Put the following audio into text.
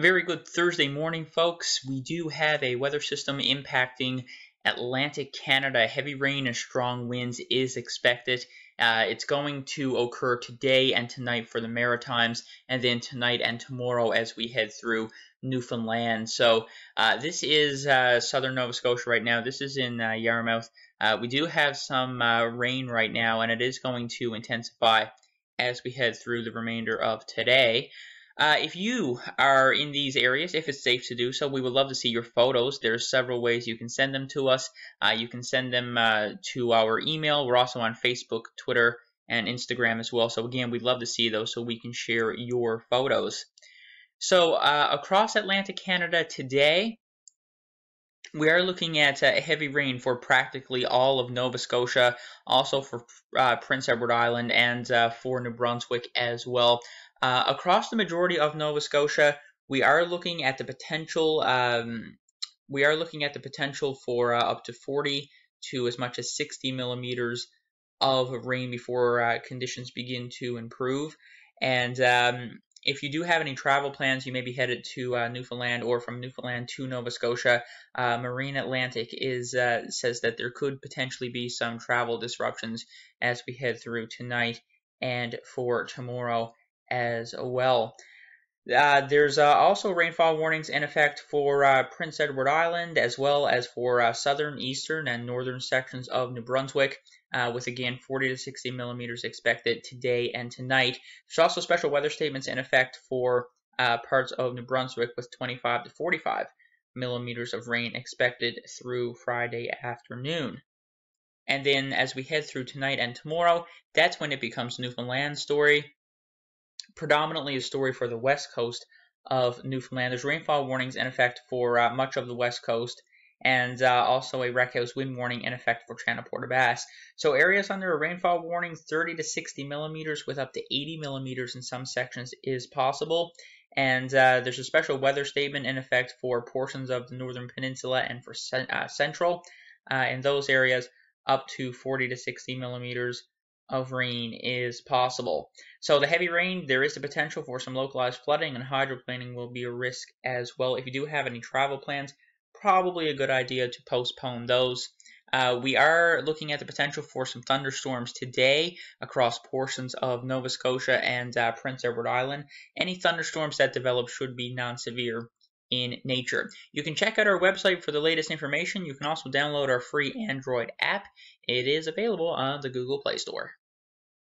Very good Thursday morning, folks. We do have a weather system impacting Atlantic Canada. Heavy rain and strong winds is expected. Uh, it's going to occur today and tonight for the Maritimes, and then tonight and tomorrow as we head through Newfoundland. So uh, this is uh, southern Nova Scotia right now. This is in uh, Yarmouth. Uh, we do have some uh, rain right now, and it is going to intensify as we head through the remainder of today. Uh, if you are in these areas, if it's safe to do so, we would love to see your photos. There's several ways you can send them to us. Uh, you can send them uh, to our email. We're also on Facebook, Twitter, and Instagram as well. So again, we'd love to see those so we can share your photos. So uh, across Atlantic Canada today, we are looking at uh, heavy rain for practically all of Nova Scotia, also for uh, Prince Edward Island and uh, for New Brunswick as well. Uh, across the majority of Nova Scotia, we are looking at the potential. Um, we are looking at the potential for uh, up to 40 to as much as 60 millimeters of rain before uh, conditions begin to improve. And um, if you do have any travel plans, you may be headed to uh, Newfoundland or from Newfoundland to Nova Scotia. Uh, Marine Atlantic is uh, says that there could potentially be some travel disruptions as we head through tonight and for tomorrow as well. Uh, there's uh, also rainfall warnings in effect for uh, Prince Edward Island as well as for uh, southern, eastern, and northern sections of New Brunswick, uh, with again 40 to 60 millimeters expected today and tonight. There's also special weather statements in effect for uh, parts of New Brunswick with 25 to 45 millimeters of rain expected through Friday afternoon. And then as we head through tonight and tomorrow, that's when it becomes Newfoundland story predominantly a story for the west coast of Newfoundland. There's rainfall warnings in effect for uh, much of the west coast, and uh, also a wreckhouse wind warning in effect for Port aux So areas under a rainfall warning, 30 to 60 millimeters with up to 80 millimeters in some sections is possible. And uh, there's a special weather statement in effect for portions of the northern peninsula and for uh, central. Uh, in those areas, up to 40 to 60 millimeters of rain is possible. So the heavy rain, there is the potential for some localized flooding and hydroplaning will be a risk as well. If you do have any travel plans, probably a good idea to postpone those. Uh, we are looking at the potential for some thunderstorms today across portions of Nova Scotia and uh, Prince Edward Island. Any thunderstorms that develop should be non-severe in nature. You can check out our website for the latest information. You can also download our free Android app. It is available on the Google Play Store.